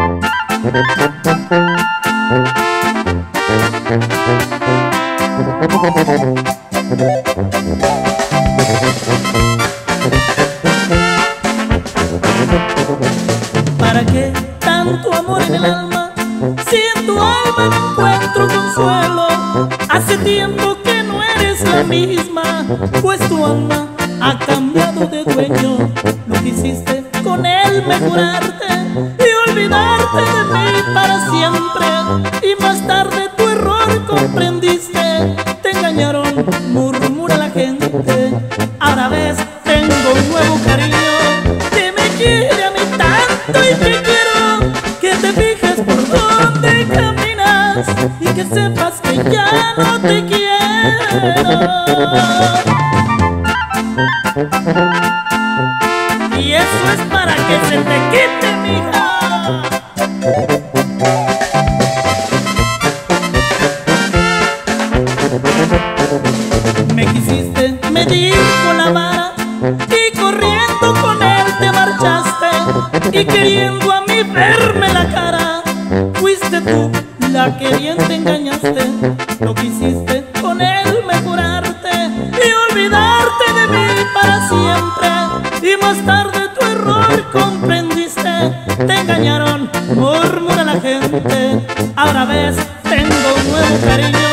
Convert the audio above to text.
¿Para qué tanto amor en el alma? Si en tu alma no encuentro consuelo Hace tiempo que no eres la misma Pues tu alma ha cambiado de dueño Lo que hiciste con él mejorarte olvidarte de mí para siempre. Y más tarde tu error comprendiste. Te engañaron, murmura la gente. Ahora ves, tengo un nuevo cariño. Que me quiere a mí tanto y que quiero. Que te fijes por donde caminas Y que sepas que ya no te quiero. Y eso es para que se te quite, mija. Me quisiste medir con la vara y corriendo con él te marchaste y queriendo a mí verme la cara. Fuiste tú la que bien te engañaste, lo que hiciste con él mejorarte y olvidarte de mí para siempre. Y más tarde error comprendiste, te engañaron, murmura la gente. Ahora ves, tengo un nuevo cariño